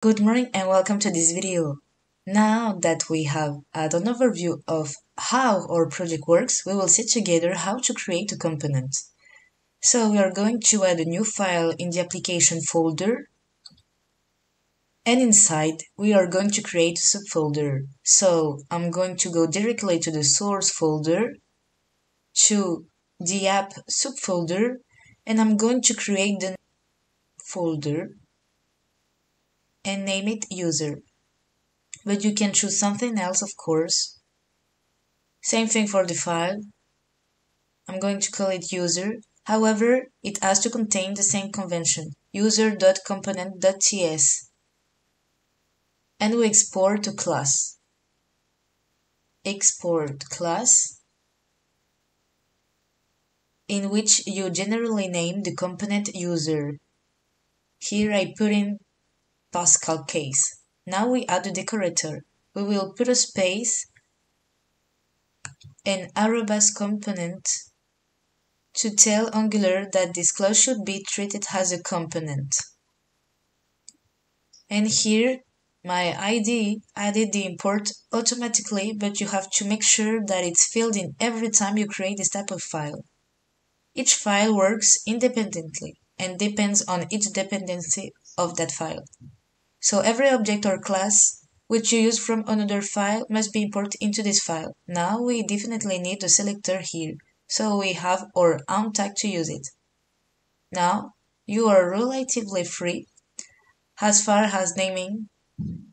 Good morning and welcome to this video. Now that we have had an overview of how our project works, we will see together how to create a component. So we are going to add a new file in the application folder and inside we are going to create a subfolder. So I'm going to go directly to the source folder, to the app subfolder and I'm going to create the folder and name it user. But you can choose something else, of course. Same thing for the file. I'm going to call it user. However, it has to contain the same convention, user.component.ts. And we export to class. Export class in which you generally name the component user. Here I put in Pascal case. Now we add a decorator. We will put a space and arrobas component to tell Angular that this class should be treated as a component. And here my ID added the import automatically, but you have to make sure that it's filled in every time you create this type of file. Each file works independently and depends on each dependency of that file. So every object or class which you use from another file must be imported into this file. Now we definitely need the selector here, so we have our own tag to use it. Now you are relatively free as far as naming,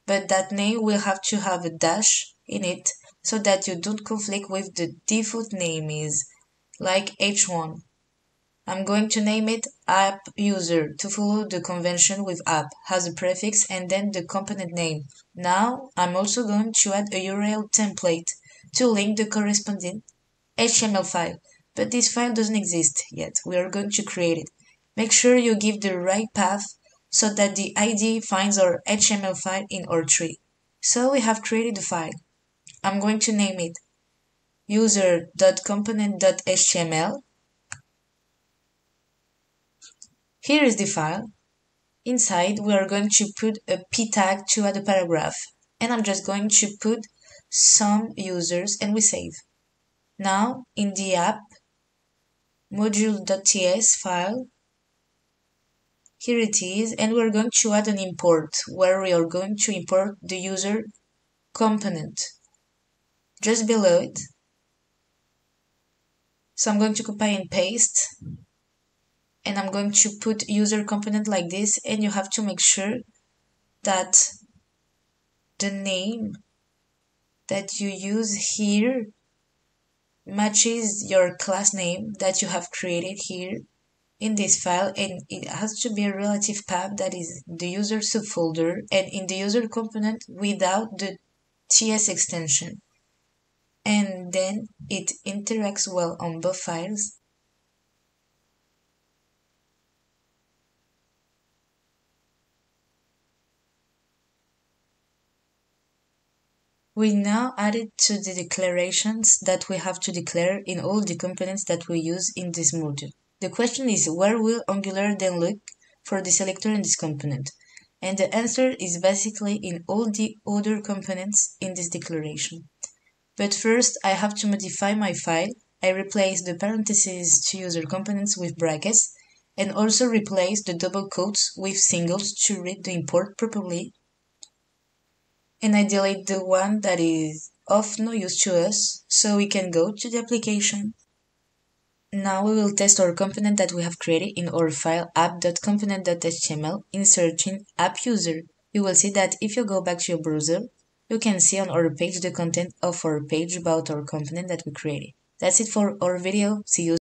but that name will have to have a dash in it so that you don't conflict with the default name is like h1 I'm going to name it app user to follow the convention with app has a prefix and then the component name. Now I'm also going to add a URL template to link the corresponding HTML file, but this file doesn't exist yet. We are going to create it. Make sure you give the right path so that the ID finds our HTML file in our tree. So we have created the file. I'm going to name it user.component.html Here is the file. Inside, we are going to put a p tag to add a paragraph. And I'm just going to put some users and we save. Now, in the app module.ts file, here it is, and we're going to add an import where we are going to import the user component just below it. So I'm going to copy and paste and I'm going to put user component like this and you have to make sure that the name that you use here matches your class name that you have created here in this file and it has to be a relative path that is the user subfolder and in the user component without the ts extension. And then it interacts well on both files We now added to the declarations that we have to declare in all the components that we use in this module. The question is where will Angular then look for the selector in this component? And the answer is basically in all the other components in this declaration. But first I have to modify my file. I replace the parentheses to user components with brackets and also replace the double quotes with singles to read the import properly and I delete the one that is of no use to us so we can go to the application. Now we will test our component that we have created in our file app.component.html in searching app user. You will see that if you go back to your browser, you can see on our page the content of our page about our component that we created. That's it for our video. See you